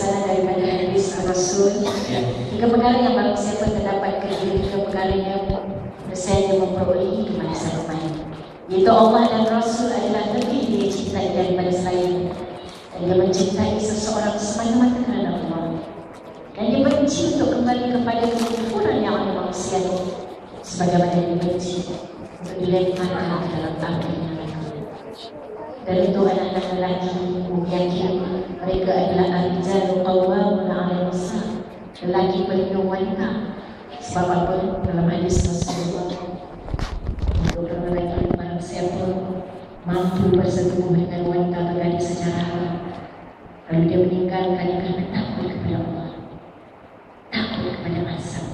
pesanan daripada hadis Rasul. Tiga perkara yang barang siapa terdapat kerja Tiga perkara yang saya memperolehi ke mana sama main Iaitu Allah dan Rasul adalah lebih dia cintai daripada selain Dan dia mencintai seseorang semata-mata kerana Allah. Dan dia benci untuk kembali kepada kekurangan yang ada manusia. Sebagaimana dia benci untuk dilemparkan ke dalam api yang dan itu anak-anak lelaki meyakini mereka adalah al-rijal qawwamuna 'ala nisa lelaki pelindung wanita. Sebab apa? Dalam hadis Rasulullah untuk lelaki barang siapa mampu bersetubuh dengan wanita gadis secara halal lalu dia meninggalkan kerana takut kepada Allah. Takut kepada azab.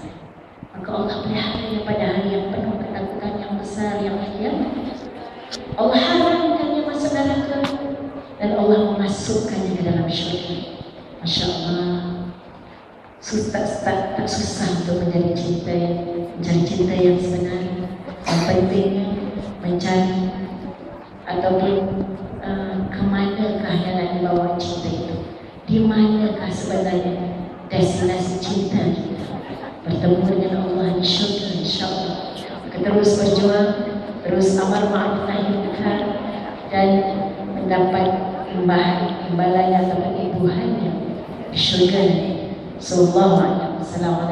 Maka Allah pelihara pada hari yang penuh ketakutan yang besar yang kiamat Allah masuk neraka dan Allah memasukkannya ke dalam syurga. Masya Allah. Susah, tak, tak susah untuk menjadi cinta yang mencari cinta yang sebenar. Yang pentingnya mencari ataupun uh, ke manakah yang nak dibawa cinta itu. Di manakah sebenarnya destinasi cinta kita. Bertemu dengan Allah di syurga insyaAllah. Kita terus berjuang, terus amal ma'ruf nahi dan mendapat imbalan imbalan ataupun ibuhannya di syurga Sallallahu alaihi Assalamualaikum